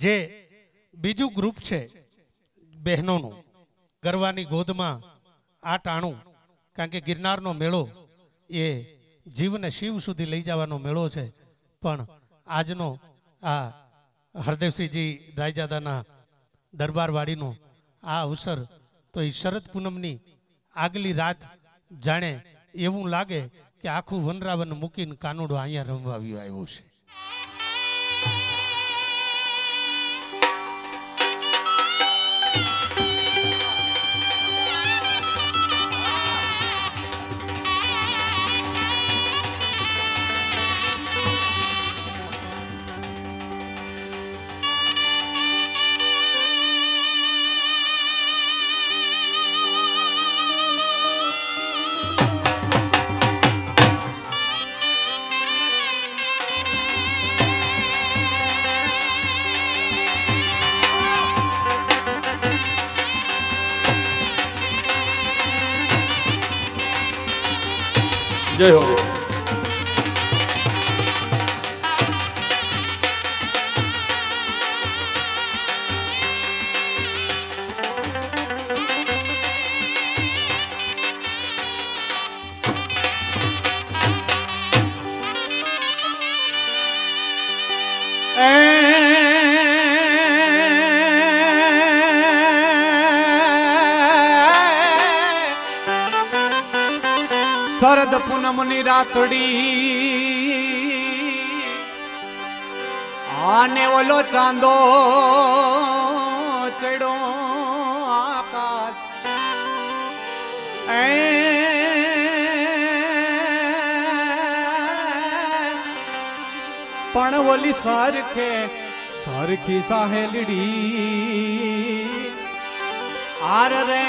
જે બીજું ગ્રુપ છે બહેનોનું, ગરવાની ગોદમાં આ ટાણું, કારણ કે ગિરનારનો મેળો એ જીવને શિવ સુધી લઈ જવાનો મેળો છે. પણ આજનો આ હરદેવસિંહજી રાયજાદાના દરબારવાડીનો આ અવસર, તો એ શરદ પૂનમની આગલી રાત જાણે એવું લાગે કે આખું વનરાવન મૂકીને કાનુડો અહીંયા રમવાવ્યું આવ્યું છે. જય હો રાતડી આને ઓલો ચાંદો ચડો આકાશ. પણ ઓલી સરખે સરખી સાહેલડી. આર રે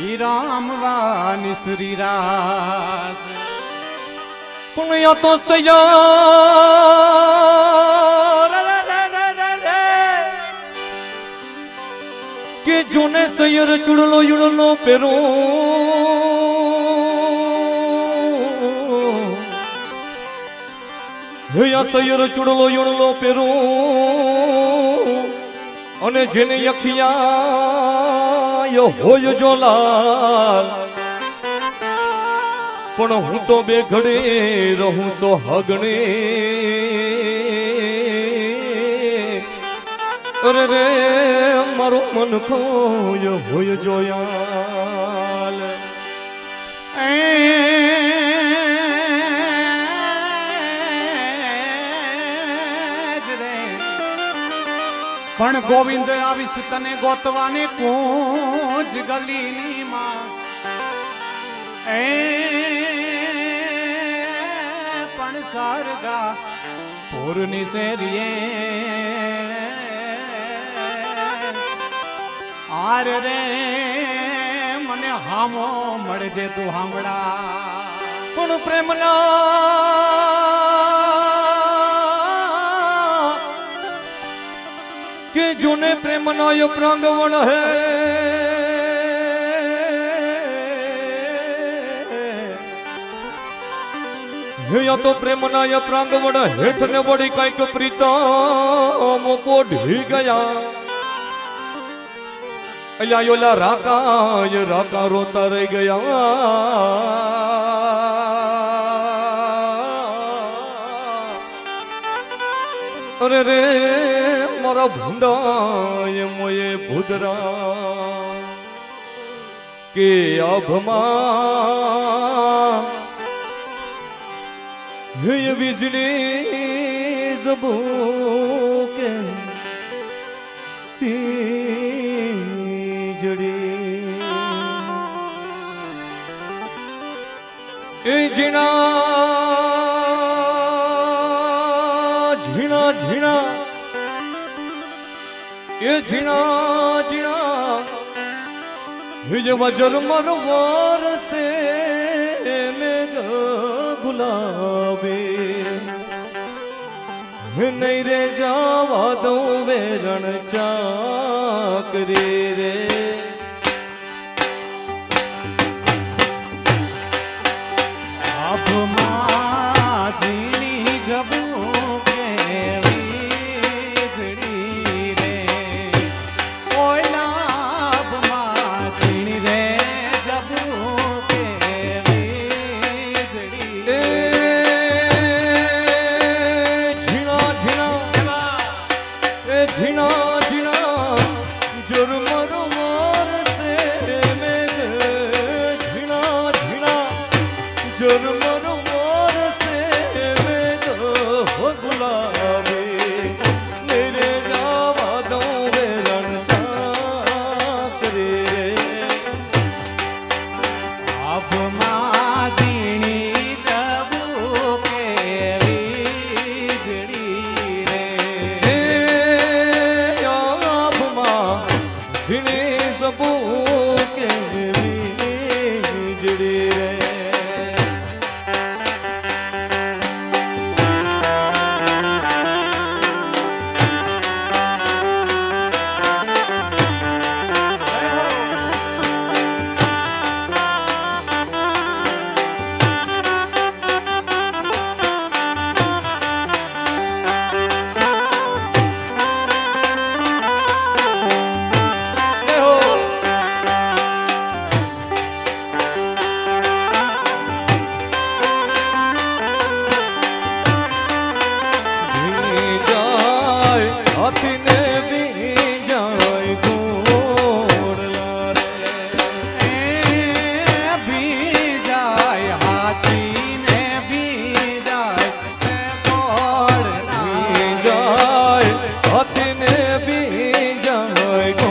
ઈ રામવાની શ્રી રાસ. પુણ્ય તો સૈયા. કે જોને સૈયર ચુડલો યુડલો પેરો હે આ સૈયર ચુડલો યુડલો પેરો અને જેને યખિયા હોય જો લાલ. પણ હું તો બે ઘડે રહું સો હગણે. અરે રે, મારો મન ખોય હોય જોયાલ પણ ગોવિંદ આવીશ તને ગોતવાને કુંજ ગલીની માં. એ પણ સરગા પૂરની શેરીએ. આર રે મને હામો મળજે તું હામડા પણ પ્રેમના કે જૂને પ્રેમના યો પ્રાંગવણ હે. હે યા તો પ્રેમના ય પ્રાંગવણ હેઠ ને વળી કંઈક પ્રીતમ પોઢી ગયા. અલ્યા યોલા રાકા ય રાકા રોતા રહી ગયા. અરે રે મારા ભૂંડાય મોયે ભૂદરા. કે આભમાં હે વીજળી જબૂકે વીજળી. એ ઝીણા ઝીણા ઝીણા હિજ વજર મરવાર સે મેઘ ગુલાબે નહીં રે જાવા દઉં વેરણ ચાકરી રે. આભમાં જાય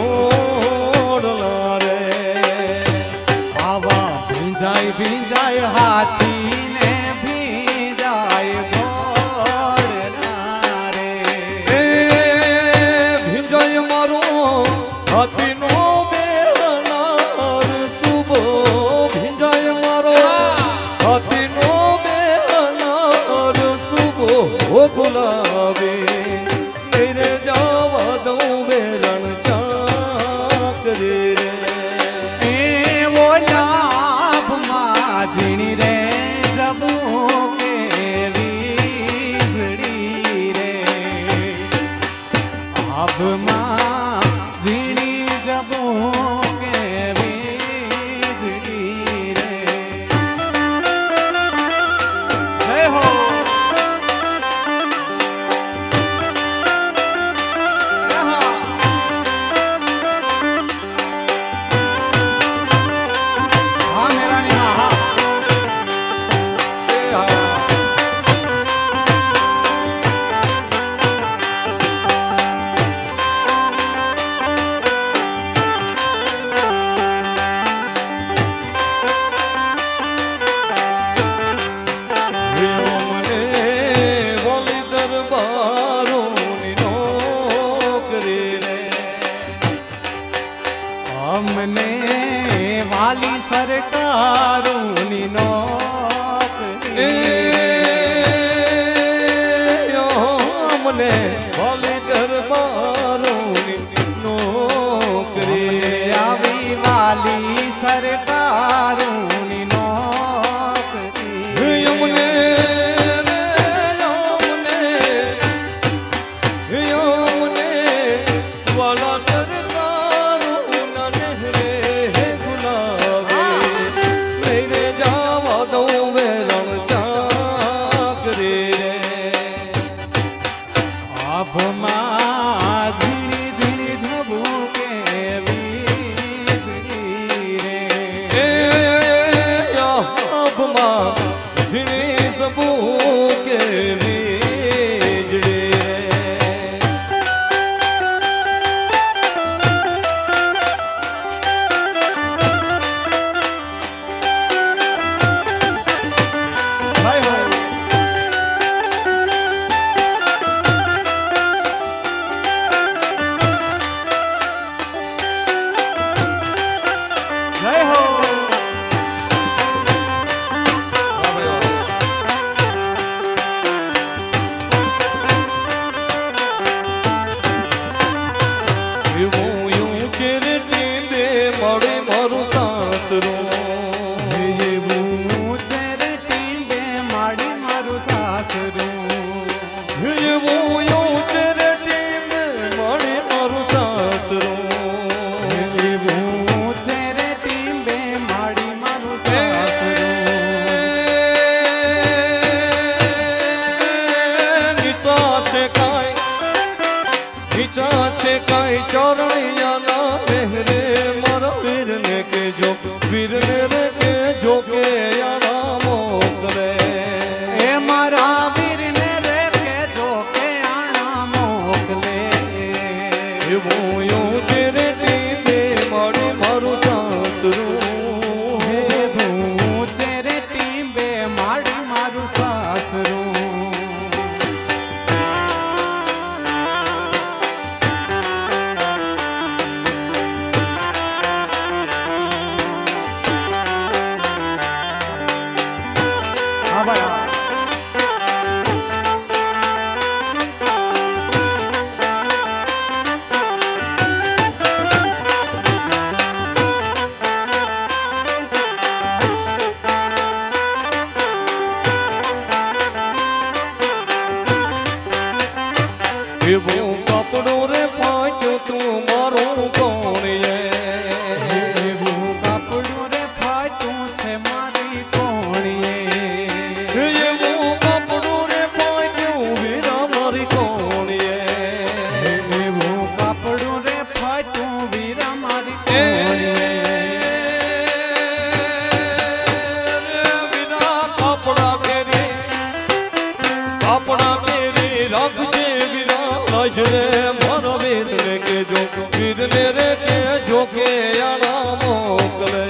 ભજને મારો વીરને કેજો વીરને રે કેજો કે આણા મોકલે.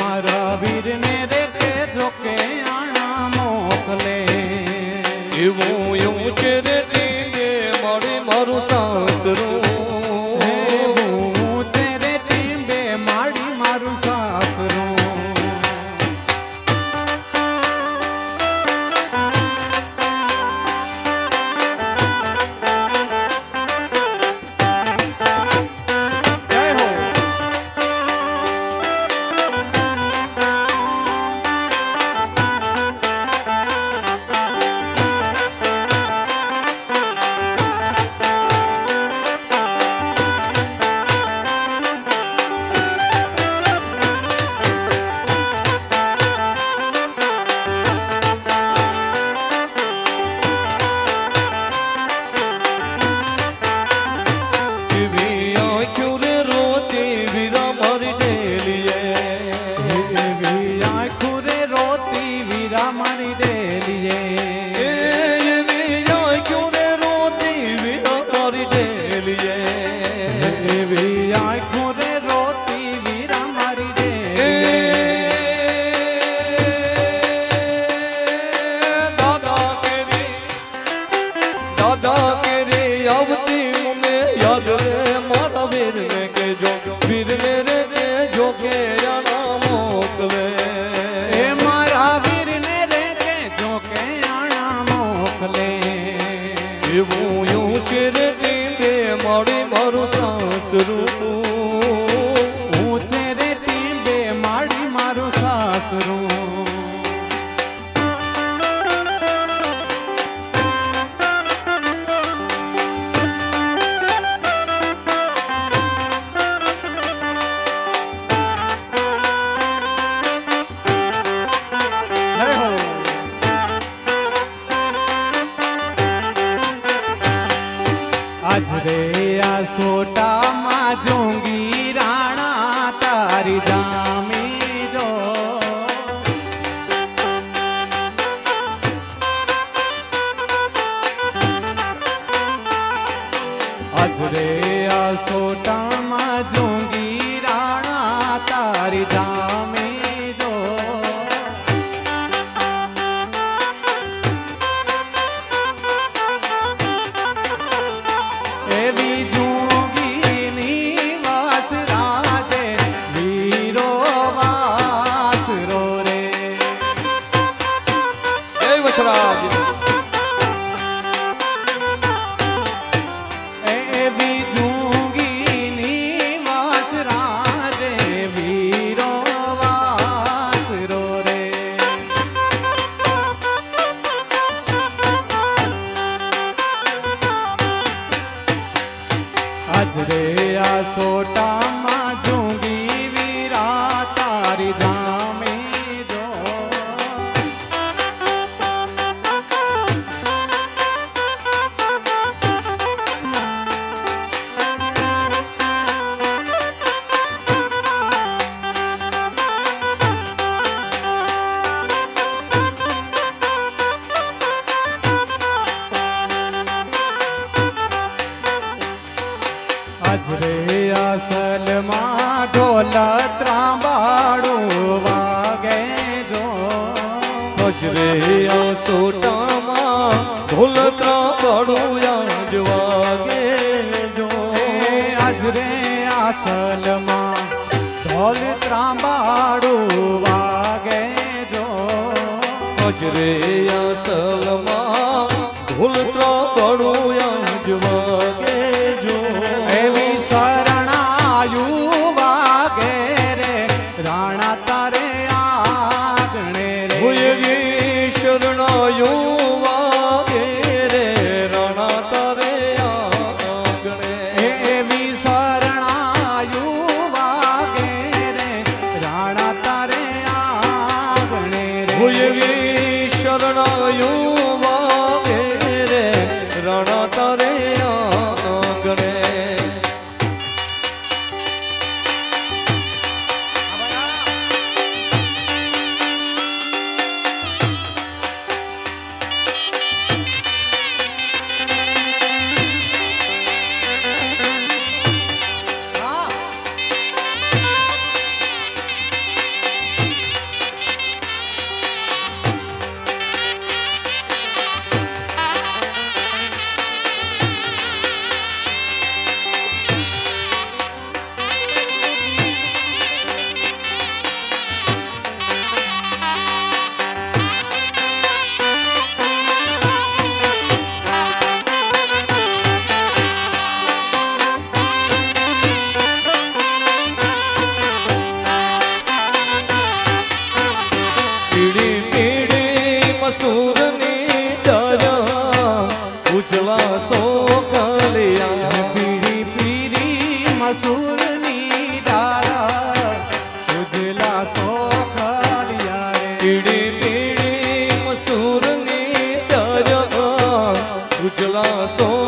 મારા વીરને રે કેજો કે આણા મોકલે. એવું એવું છે રે મળે મારું સારું પડું આજ વાગે જો. આજ રે આસલમાં ઢોલ ત્રાંબાડું વાગે જો. આજ રે આસલમાં ઢોલ ત્રાંબાડું ઉજળા સો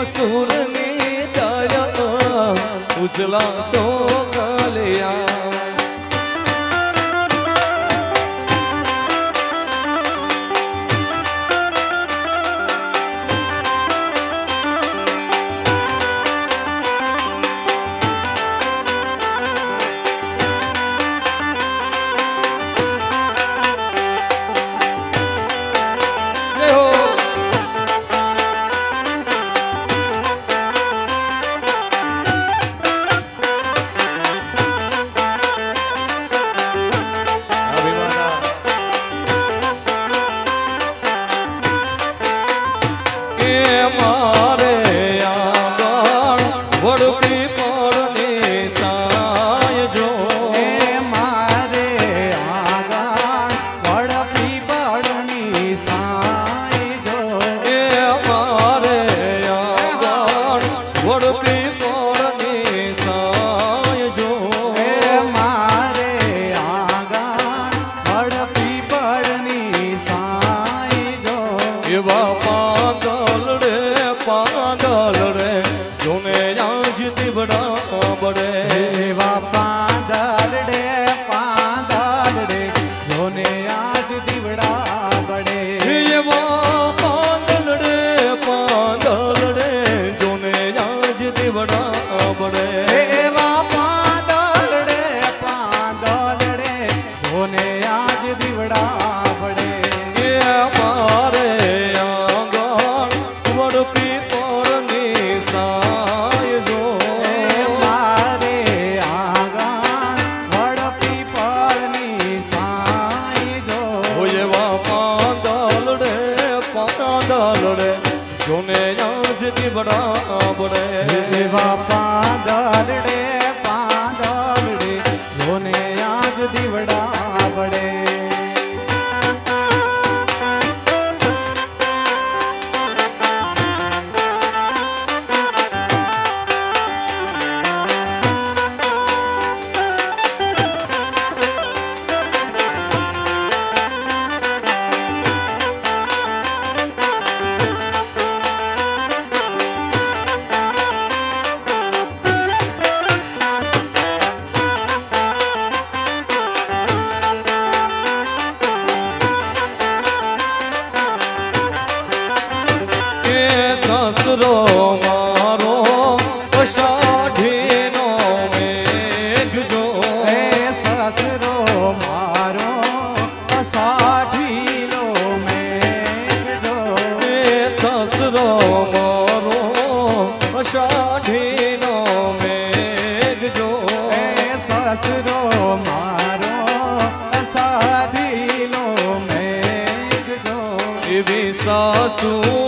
મસૂર ને તારા ઉજલા સોગલિયા પાંદરડે જોને આજથી બરાબરે દેવા પાંદરડે પાંદરડે જોને આજ દીવડા દીકરો મારો અષાઢીનો મેઘ જો. એ સસરો મારો અષાઢીનો મેઘ જો. એવી સાસુ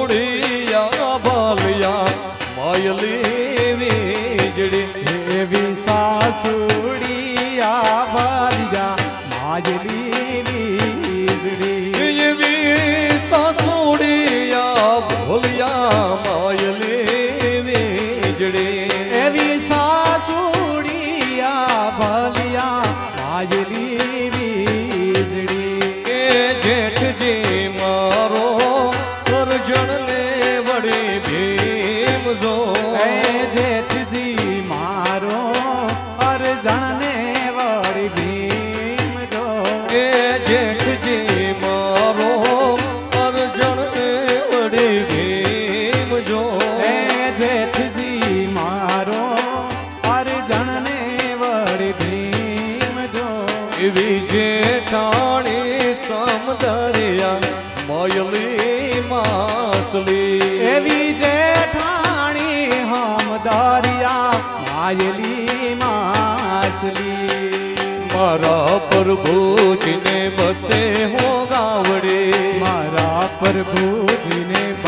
પ્રેમજો હે જેઠજી મારો અરજણને વળી ભીમજો એવી જેઠાણી સમદરિયા મયલી માસલી એવી જેઠાણી હમ દરિયા માયલી માસલી મારા બસે હો ગાવડે. મારા પ્રભુ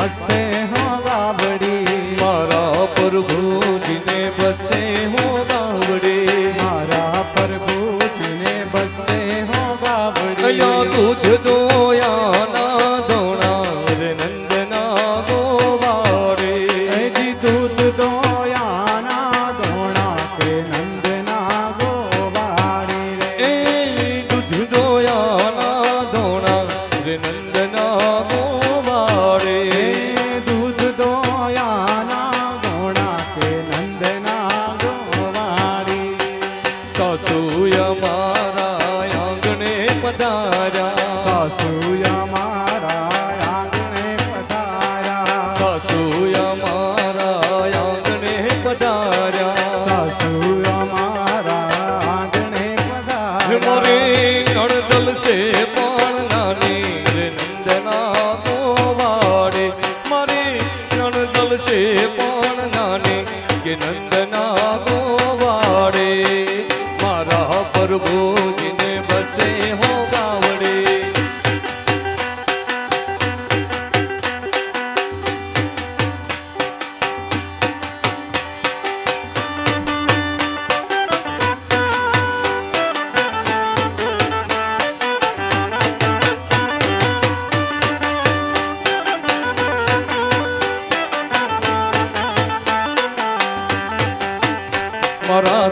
વસે હવાવડી. મારા પ્રભુજીને વસે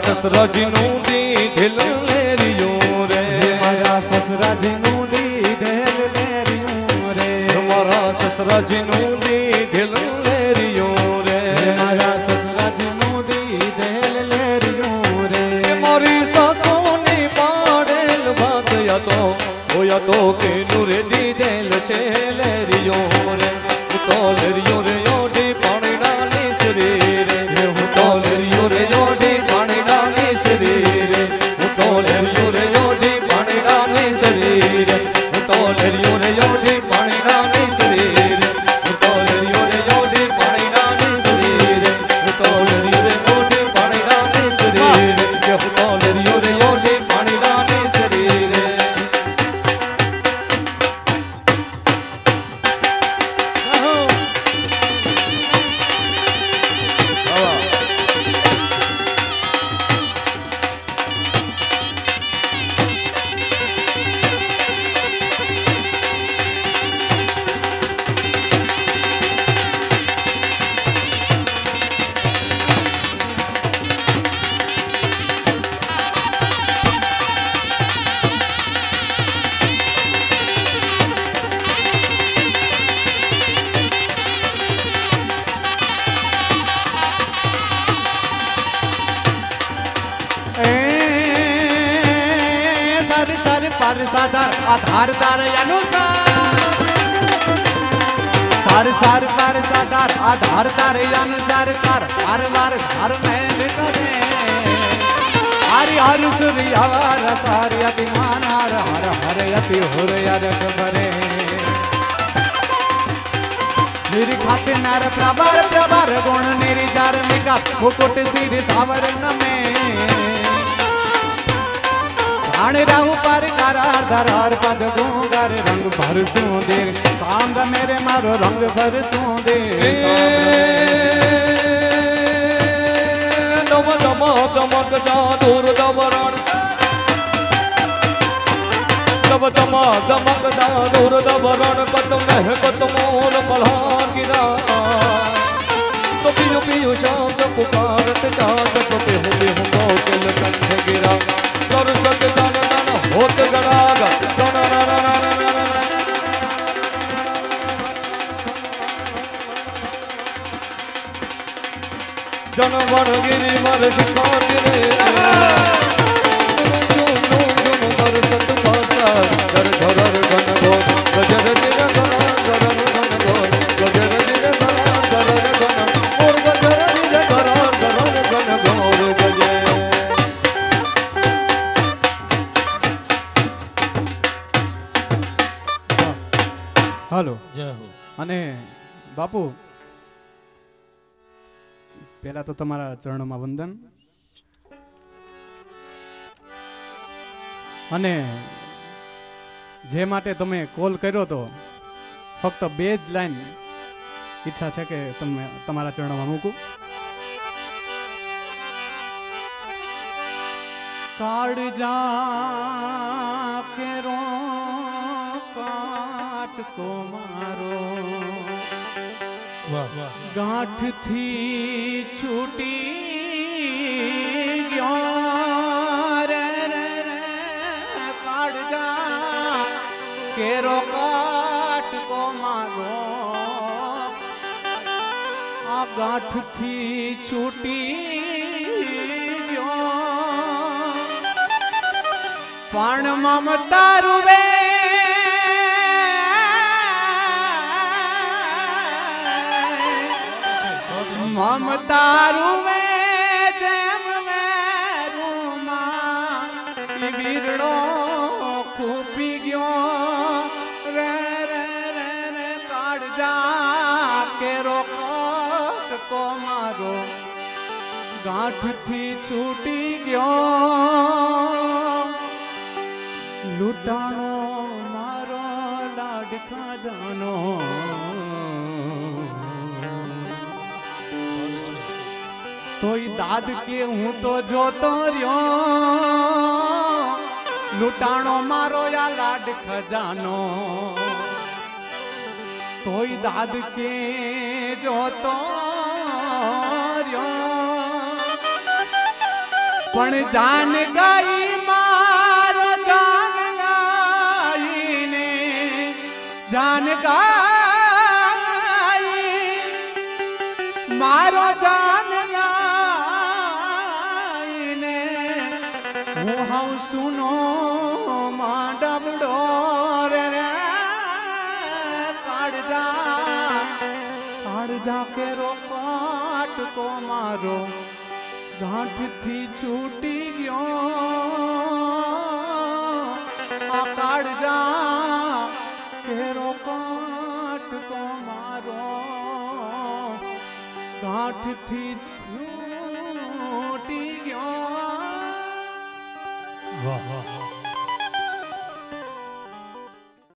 સસરા જીનું દી ઢેલ લેરિયું રે મારા સસરા જીનું દી ઢેલ લેરિયું રે મારા સસરા જીનું ਮੇਰੀ ਖਾਤੇ ਨਰ ਪ੍ਰਭਰ ਪ੍ਰਭਰ ਗੁਣ ਮੇਰੀ ਜਰ ਮਿਕਾ ਮੁਕਟ ਸਿਰ ਸਾਵਰ ਨਮੇ। ਆਣ ਰਾਹੂ ਪਰ ਕਰਾਰ ਦਰਾਰ ਪਦ ਗੂੰਗਰ, ਰੰਗ ਭਰ ਸੁੰਦੇ। ਸਾਮ ਦਾ ਮੇਰੇ ਮਾਰੋ ਰੰਗ ਭਰ ਸੁੰਦੇ। ਨਮ ਨਮ ਦਮਕ ਦਾ ਦੂਰ ਦਵਰਣ। तब तमा दमक दूर दबरण कत मह कत मोर मल्हार गिरा तो पियो पियो शांत पुकारत चांद तो बेहु बेहु कौतल कंठ गिरा कर सक दान दान होत गड़ागा जनवर गिरी मर शिकार गिरे પહેલા તો તમારા ચરણોમાં વંદન. અને જે માટે તમે કોલ કર્યો તો, ફક્ત બે જ લાઈન ઈચ્છા છે કે તમે તમારા ચરણોમાં મૂકું. કાળજા કેરો મારો ગાંઠથી છૂટી ગયો. રે રે કેરો કાટકો મારો આ ગાંઠથી છૂટી ગયો. પણ મમતા રૂવે મમતા રૂવે જેમ મેરુમાં ઈ વીરડો ખૂપી ગયો. રે રે રે રે, કાળજા કેરો કટકો મારો. ગાંઠથી છૂટી ગયો. લૂંટાણો મારો લાડકા જાનો. દાદ કે હું તો જોતો રહ્યો. લૂંટાણો મારો યા લાડ ખજાનો. તોય દાદ કે જોતો રહ્યો. પણ જાન ગઈ મારો જાન ગાઈને, જાન ગાઈ હાઉ સુનો માંડબડો રે કાળજા કાળજા કેરો પાટકો મારો. ગાંઠથી છૂટી ગયો. આ કાળજા કેરો કાટકો મારો. ગાંઠથી